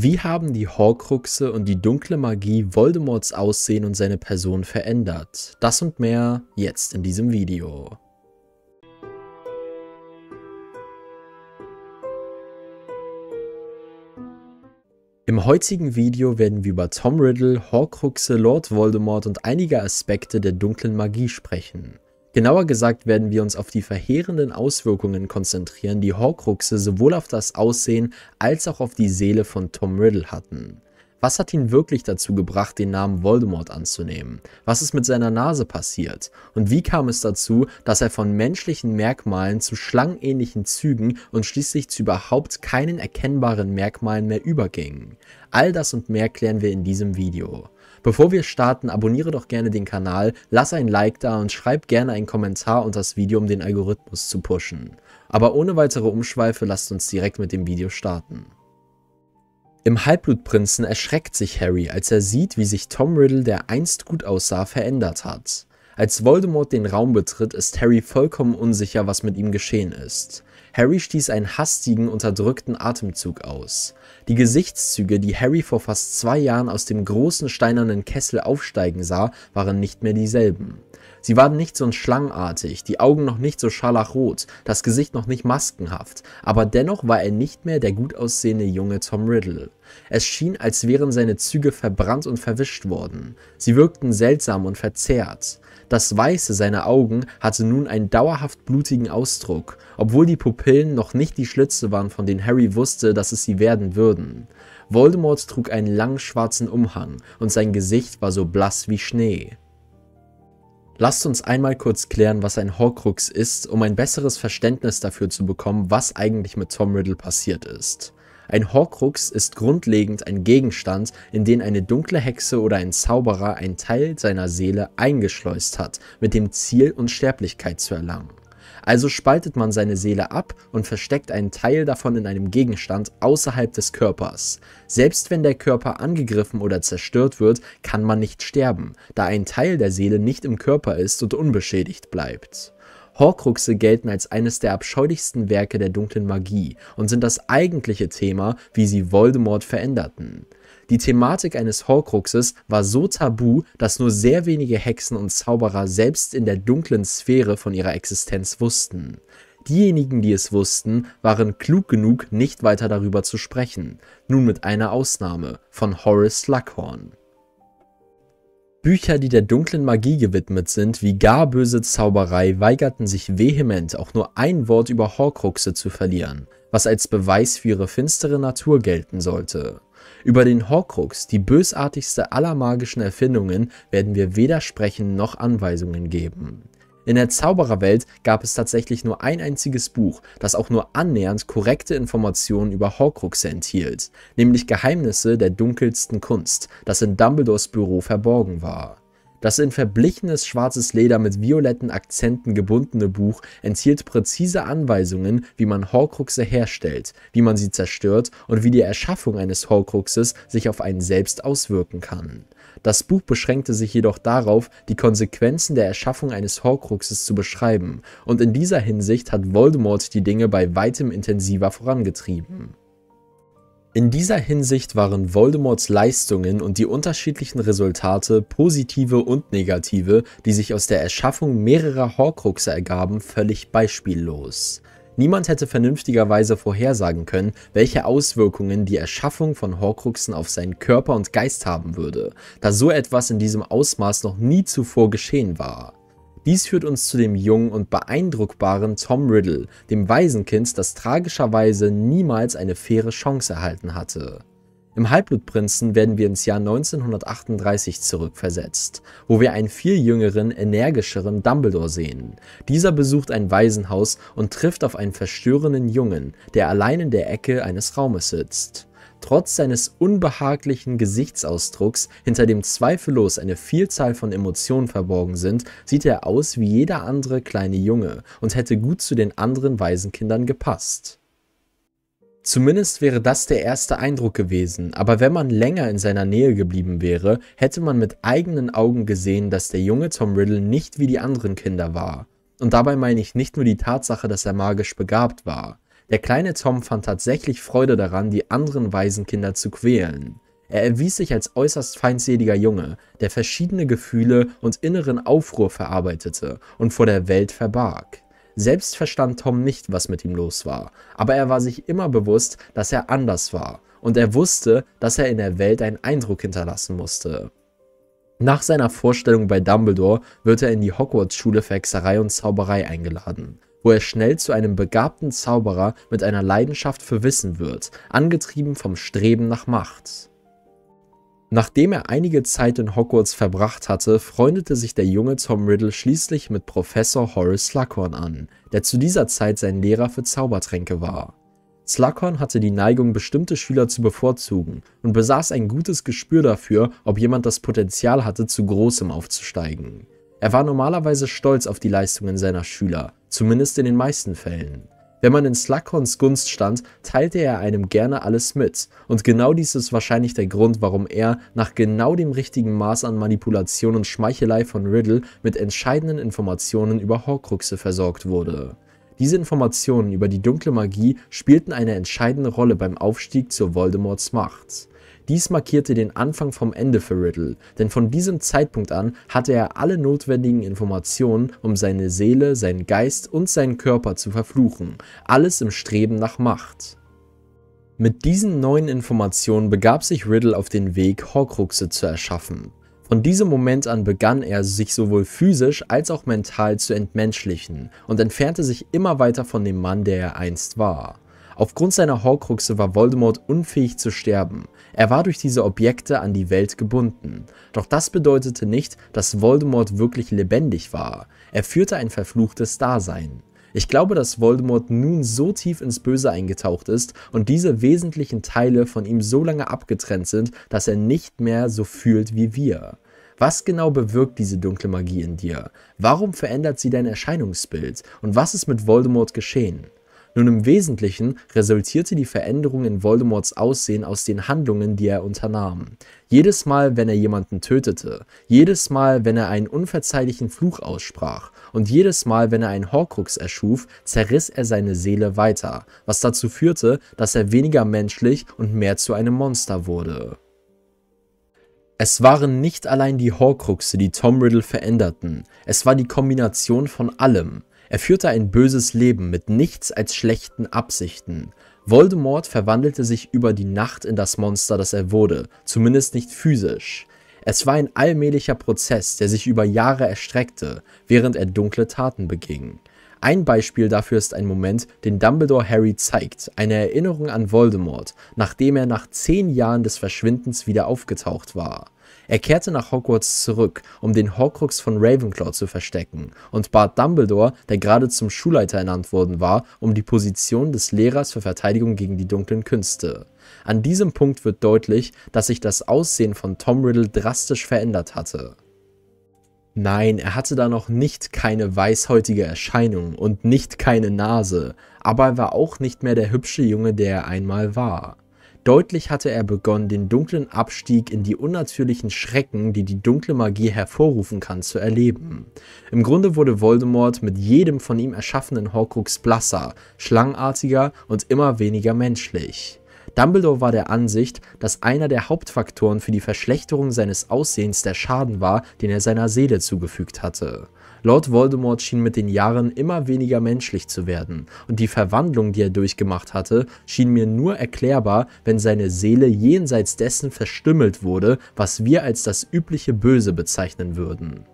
Wie haben die Horcruxe und die dunkle Magie Voldemorts Aussehen und seine Person verändert? Das und mehr jetzt in diesem Video. Im heutigen Video werden wir über Tom Riddle, Horcruxe, Lord Voldemort und einige Aspekte der dunklen Magie sprechen. Genauer gesagt werden wir uns auf die verheerenden Auswirkungen konzentrieren, die Horcruxe sowohl auf das Aussehen als auch auf die Seele von Tom Riddle hatten. Was hat ihn wirklich dazu gebracht, den Namen Voldemort anzunehmen? Was ist mit seiner Nase passiert? Und wie kam es dazu, dass er von menschlichen Merkmalen zu schlangenähnlichen Zügen und schließlich zu überhaupt keinen erkennbaren Merkmalen mehr überging? All das und mehr klären wir in diesem Video. Bevor wir starten, abonniere doch gerne den Kanal, lass ein Like da und schreib gerne einen Kommentar unter das Video, um den Algorithmus zu pushen. Aber ohne weitere Umschweife lasst uns direkt mit dem Video starten. Im Halbblutprinzen erschreckt sich Harry, als er sieht, wie sich Tom Riddle, der einst gut aussah, verändert hat. Als Voldemort den Raum betritt, ist Harry vollkommen unsicher, was mit ihm geschehen ist. Harry stieß einen hastigen, unterdrückten Atemzug aus. Die Gesichtszüge, die Harry vor fast zwei Jahren aus dem großen steinernen Kessel aufsteigen sah, waren nicht mehr dieselben. Sie waren nicht so schlangenartig, die Augen noch nicht so scharlachrot, das Gesicht noch nicht maskenhaft, aber dennoch war er nicht mehr der gut aussehende junge Tom Riddle. Es schien, als wären seine Züge verbrannt und verwischt worden. Sie wirkten seltsam und verzerrt. Das Weiße seiner Augen hatte nun einen dauerhaft blutigen Ausdruck, obwohl die Pupillen noch nicht die Schlitze waren, von denen Harry wusste, dass es sie werden würden. Voldemort trug einen langen schwarzen Umhang und sein Gesicht war so blass wie Schnee. Lasst uns einmal kurz klären, was ein Horcrux ist, um ein besseres Verständnis dafür zu bekommen, was eigentlich mit Tom Riddle passiert ist. Ein Horcrux ist grundlegend ein Gegenstand, in den eine dunkle Hexe oder ein Zauberer einen Teil seiner Seele eingeschleust hat, mit dem Ziel, Unsterblichkeit zu erlangen. Also spaltet man seine Seele ab und versteckt einen Teil davon in einem Gegenstand außerhalb des Körpers. Selbst wenn der Körper angegriffen oder zerstört wird, kann man nicht sterben, da ein Teil der Seele nicht im Körper ist und unbeschädigt bleibt. Horcruxe gelten als eines der abscheulichsten Werke der dunklen Magie und sind das eigentliche Thema, wie sie Voldemort veränderten. Die Thematik eines Horcruxes war so tabu, dass nur sehr wenige Hexen und Zauberer selbst in der dunklen Sphäre von ihrer Existenz wussten. Diejenigen, die es wussten, waren klug genug, nicht weiter darüber zu sprechen, nun mit einer Ausnahme, von Horace Slughorn. Bücher, die der dunklen Magie gewidmet sind, wie gar böse Zauberei, weigerten sich vehement, auch nur ein Wort über Horcruxe zu verlieren, was als Beweis für ihre finstere Natur gelten sollte. Über den Horcrux, die bösartigste aller magischen Erfindungen, werden wir weder sprechen noch Anweisungen geben. In der Zaubererwelt gab es tatsächlich nur ein einziges Buch, das auch nur annähernd korrekte Informationen über Horcruxe enthielt, nämlich Geheimnisse der dunkelsten Kunst, das in Dumbledores Büro verborgen war. Das in verblichenes schwarzes Leder mit violetten Akzenten gebundene Buch enthielt präzise Anweisungen, wie man Horcruxe herstellt, wie man sie zerstört und wie die Erschaffung eines Horcruxes sich auf einen selbst auswirken kann. Das Buch beschränkte sich jedoch darauf, die Konsequenzen der Erschaffung eines Horcruxes zu beschreiben, und in dieser Hinsicht hat Voldemort die Dinge bei weitem intensiver vorangetrieben. In dieser Hinsicht waren Voldemorts Leistungen und die unterschiedlichen Resultate, positive und negative, die sich aus der Erschaffung mehrerer Horcruxe ergaben, völlig beispiellos. Niemand hätte vernünftigerweise vorhersagen können, welche Auswirkungen die Erschaffung von Horcruxen auf seinen Körper und Geist haben würde, da so etwas in diesem Ausmaß noch nie zuvor geschehen war. Dies führt uns zu dem jungen und beeindruckbaren Tom Riddle, dem Waisenkind, das tragischerweise niemals eine faire Chance erhalten hatte. Im Halbblutprinzen werden wir ins Jahr 1938 zurückversetzt, wo wir einen viel jüngeren, energischeren Dumbledore sehen. Dieser besucht ein Waisenhaus und trifft auf einen verstörenden Jungen, der allein in der Ecke eines Raumes sitzt. Trotz seines unbehaglichen Gesichtsausdrucks, hinter dem zweifellos eine Vielzahl von Emotionen verborgen sind, sieht er aus wie jeder andere kleine Junge und hätte gut zu den anderen Waisenkindern gepasst. Zumindest wäre das der erste Eindruck gewesen, aber wenn man länger in seiner Nähe geblieben wäre, hätte man mit eigenen Augen gesehen, dass der junge Tom Riddle nicht wie die anderen Kinder war. Und dabei meine ich nicht nur die Tatsache, dass er magisch begabt war. Der kleine Tom fand tatsächlich Freude daran, die anderen Waisenkinder zu quälen. Er erwies sich als äußerst feindseliger Junge, der verschiedene Gefühle und inneren Aufruhr verarbeitete und vor der Welt verbarg. Selbst verstand Tom nicht, was mit ihm los war, aber er war sich immer bewusst, dass er anders war, und er wusste, dass er in der Welt einen Eindruck hinterlassen musste. Nach seiner Vorstellung bei Dumbledore wird er in die Hogwarts-Schule für Hexerei und Zauberei eingeladen wo er schnell zu einem begabten Zauberer mit einer Leidenschaft für Wissen wird, angetrieben vom Streben nach Macht. Nachdem er einige Zeit in Hogwarts verbracht hatte, freundete sich der junge Tom Riddle schließlich mit Professor Horace Slughorn an, der zu dieser Zeit sein Lehrer für Zaubertränke war. Slughorn hatte die Neigung, bestimmte Schüler zu bevorzugen und besaß ein gutes Gespür dafür, ob jemand das Potenzial hatte, zu Großem aufzusteigen. Er war normalerweise stolz auf die Leistungen seiner Schüler, zumindest in den meisten Fällen. Wenn man in Slughorns Gunst stand, teilte er einem gerne alles mit, und genau dies ist wahrscheinlich der Grund, warum er nach genau dem richtigen Maß an Manipulation und Schmeichelei von Riddle mit entscheidenden Informationen über Horcruxe versorgt wurde. Diese Informationen über die dunkle Magie spielten eine entscheidende Rolle beim Aufstieg zu Voldemorts Macht. Dies markierte den Anfang vom Ende für Riddle, denn von diesem Zeitpunkt an hatte er alle notwendigen Informationen, um seine Seele, seinen Geist und seinen Körper zu verfluchen, alles im Streben nach Macht. Mit diesen neuen Informationen begab sich Riddle auf den Weg, Horcruxe zu erschaffen. Von diesem Moment an begann er, sich sowohl physisch als auch mental zu entmenschlichen und entfernte sich immer weiter von dem Mann, der er einst war. Aufgrund seiner Horcruxe war Voldemort unfähig zu sterben. Er war durch diese Objekte an die Welt gebunden. Doch das bedeutete nicht, dass Voldemort wirklich lebendig war. Er führte ein verfluchtes Dasein. Ich glaube, dass Voldemort nun so tief ins Böse eingetaucht ist und diese wesentlichen Teile von ihm so lange abgetrennt sind, dass er nicht mehr so fühlt wie wir. Was genau bewirkt diese dunkle Magie in dir? Warum verändert sie dein Erscheinungsbild? Und was ist mit Voldemort geschehen? Nun im Wesentlichen resultierte die Veränderung in Voldemorts Aussehen aus den Handlungen, die er unternahm. Jedes Mal, wenn er jemanden tötete, jedes Mal, wenn er einen unverzeihlichen Fluch aussprach und jedes Mal, wenn er einen Horcrux erschuf, zerriss er seine Seele weiter, was dazu führte, dass er weniger menschlich und mehr zu einem Monster wurde. Es waren nicht allein die Horcruxe, die Tom Riddle veränderten, es war die Kombination von allem. Er führte ein böses Leben mit nichts als schlechten Absichten. Voldemort verwandelte sich über die Nacht in das Monster, das er wurde, zumindest nicht physisch. Es war ein allmählicher Prozess, der sich über Jahre erstreckte, während er dunkle Taten beging. Ein Beispiel dafür ist ein Moment, den Dumbledore Harry zeigt, eine Erinnerung an Voldemort, nachdem er nach zehn Jahren des Verschwindens wieder aufgetaucht war. Er kehrte nach Hogwarts zurück, um den Horcrux von Ravenclaw zu verstecken, und bat Dumbledore, der gerade zum Schulleiter ernannt worden war, um die Position des Lehrers für Verteidigung gegen die dunklen Künste. An diesem Punkt wird deutlich, dass sich das Aussehen von Tom Riddle drastisch verändert hatte. Nein, er hatte da noch nicht keine weißhäutige Erscheinung und nicht keine Nase, aber er war auch nicht mehr der hübsche Junge, der er einmal war. Deutlich hatte er begonnen, den dunklen Abstieg in die unnatürlichen Schrecken, die die dunkle Magie hervorrufen kann, zu erleben. Im Grunde wurde Voldemort mit jedem von ihm erschaffenen Horcrux blasser, schlangenartiger und immer weniger menschlich. Dumbledore war der Ansicht, dass einer der Hauptfaktoren für die Verschlechterung seines Aussehens der Schaden war, den er seiner Seele zugefügt hatte. Lord Voldemort schien mit den Jahren immer weniger menschlich zu werden, und die Verwandlung, die er durchgemacht hatte, schien mir nur erklärbar, wenn seine Seele jenseits dessen verstümmelt wurde, was wir als das übliche Böse bezeichnen würden.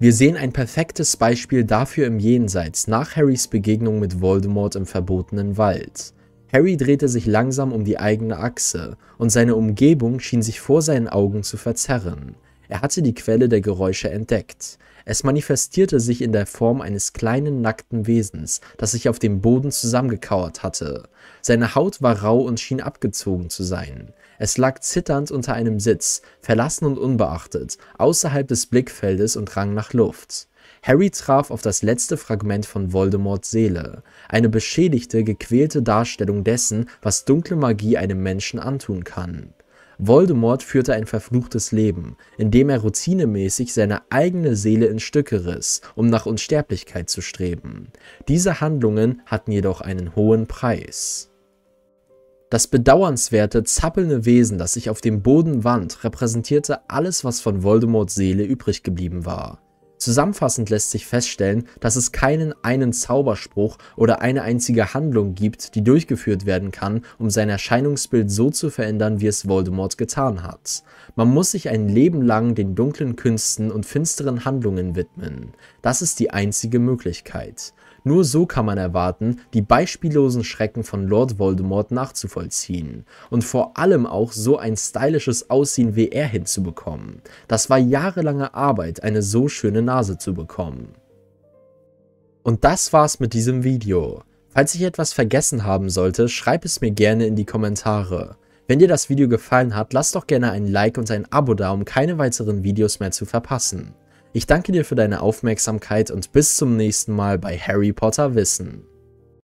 Wir sehen ein perfektes Beispiel dafür im Jenseits nach Harrys Begegnung mit Voldemort im verbotenen Wald. Harry drehte sich langsam um die eigene Achse, und seine Umgebung schien sich vor seinen Augen zu verzerren. Er hatte die Quelle der Geräusche entdeckt. Es manifestierte sich in der Form eines kleinen nackten Wesens, das sich auf dem Boden zusammengekauert hatte. Seine Haut war rau und schien abgezogen zu sein. Es lag zitternd unter einem Sitz, verlassen und unbeachtet, außerhalb des Blickfeldes und rang nach Luft. Harry traf auf das letzte Fragment von Voldemorts Seele, eine beschädigte, gequälte Darstellung dessen, was dunkle Magie einem Menschen antun kann. Voldemort führte ein verfluchtes Leben, in dem er routinemäßig seine eigene Seele in Stücke riss, um nach Unsterblichkeit zu streben. Diese Handlungen hatten jedoch einen hohen Preis. Das bedauernswerte, zappelnde Wesen, das sich auf dem Boden wand, repräsentierte alles, was von Voldemorts Seele übrig geblieben war. Zusammenfassend lässt sich feststellen, dass es keinen einen Zauberspruch oder eine einzige Handlung gibt, die durchgeführt werden kann, um sein Erscheinungsbild so zu verändern, wie es Voldemort getan hat. Man muss sich ein Leben lang den dunklen Künsten und finsteren Handlungen widmen. Das ist die einzige Möglichkeit. Nur so kann man erwarten, die beispiellosen Schrecken von Lord Voldemort nachzuvollziehen und vor allem auch so ein stylisches Aussehen wie er hinzubekommen. Das war jahrelange Arbeit, eine so schöne Nase zu bekommen. Und das war's mit diesem Video. Falls ich etwas vergessen haben sollte, schreib es mir gerne in die Kommentare. Wenn dir das Video gefallen hat, lass doch gerne ein Like und ein Abo da, um keine weiteren Videos mehr zu verpassen. Ich danke dir für deine Aufmerksamkeit und bis zum nächsten Mal bei Harry Potter Wissen.